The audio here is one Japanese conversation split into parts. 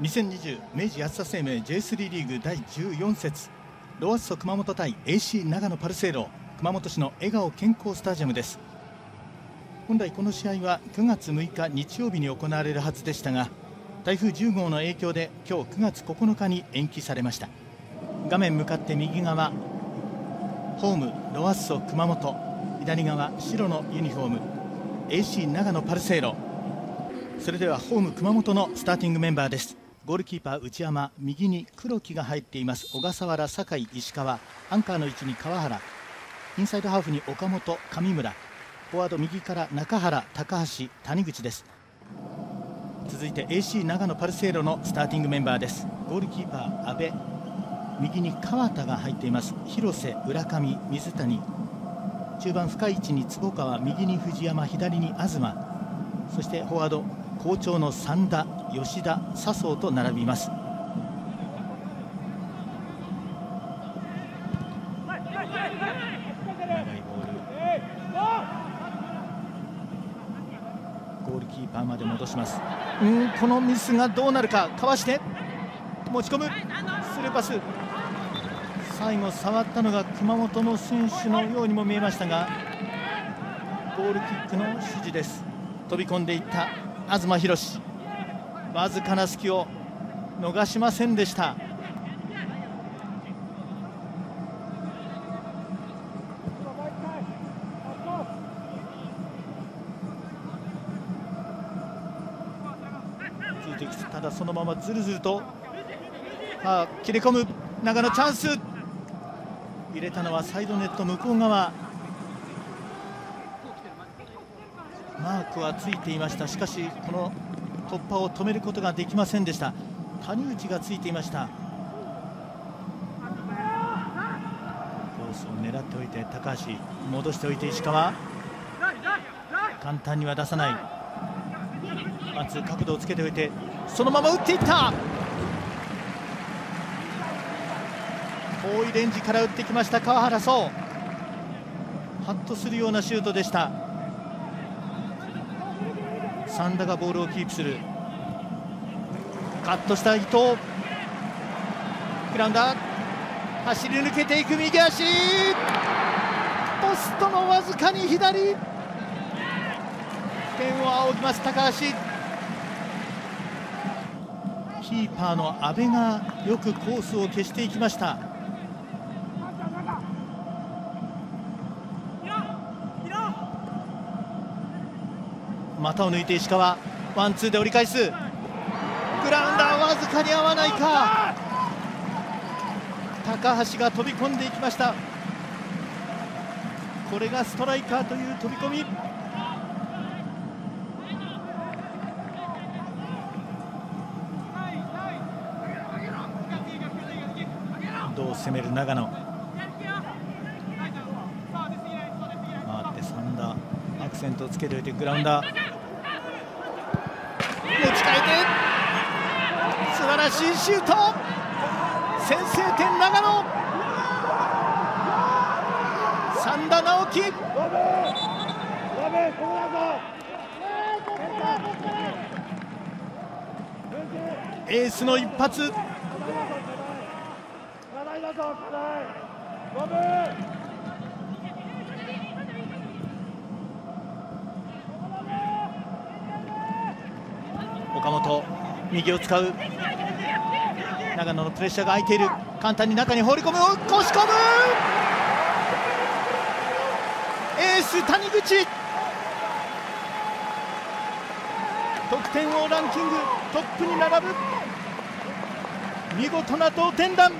2020明治安田生命 J3 リーグ第14節ロアッソ熊本対 AC 長野パルセイロ熊本市の笑顔健康スタジアムです。本来この試合は9月6日日曜日に行われるはずでしたが台風10号の影響で今日9月9日に延期されました。画面向かって右側ホームロアッソ熊本左側白のユニフォーム AC 長野パルセイロ。それではホーム熊本のスターティングメンバーです。ゴールキーパー内山。右に黒木が入っています。小笠原酒井石川。アンカーの位置に川原。インサイドハーフに岡本上村。フォワード右から中原高橋谷口です。続いて AC 長野パルセイロのスターティングメンバーです。ゴールキーパー阿部。右に川田が入っています。広瀬浦上水谷。中盤深い位置に坪川右に藤山左に東。そしてフォワード好調の三田。吉田笹生と並びます。ゴールキーパーまで戻します。うんこのミスがどうなるか。かわして持ち込む。スルーパス。最後触ったのが熊本の選手のようにも見えましたがゴールキックの指示です。飛び込んでいった東博わずかな隙を逃しませんでした。ただそのままずるずるとあ切れ込む長野チャンス。入れたのはサイドネット向こう側。マークはついていました。しかしこの突破を止めることができませんでした。谷口がついていました。コースを狙っておいて高橋戻しておいて石川。簡単には出さない。待つ角度をつけておいてそのまま打っていった。遠いレンジから打ってきました川原壮。ハッとするようなシュートでした。三田がボールをキープする。カットした伊藤。グラウンダー。走り抜けていく右足。ポストのわずかに左。点を仰ぎます高橋。キーパーの阿部がよくコースを消していきました。股を抜いて石川。ワンツーで折り返す。グラウンダーわずかに合わないか。高橋が飛び込んでいきました。これがストライカーという飛び込み。どう攻める長野回って三田アクセントをつけておいてグラウンダー。持ち替えて素晴らしいシュート。先制点長野。三田直樹。エースの一発。岡本右を使う。長野のプレッシャーが空いている。簡単に中に放り込む。押し込む。エース谷口。得点王ランキングトップに並ぶ。見事な同点弾。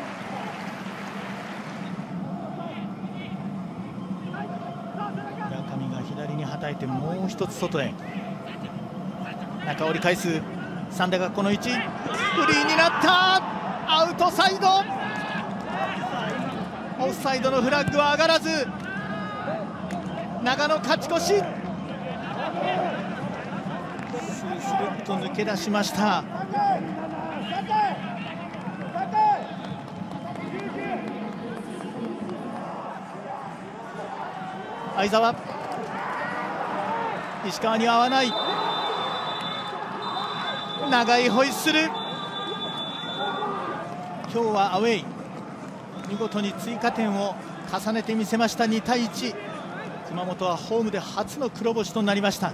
村上が左にはたいてもう一つ外へ。中折り返す。三田がこの位置フリーになった。アウトサイド。オフサイドのフラッグは上がらず。長野勝ち越し。スースルッと抜け出しました。相澤。石川に合わない。長いホイッスル。今日はアウェイ。見事に追加点を重ねてみせました。2対1熊本はホームで初の黒星となりました。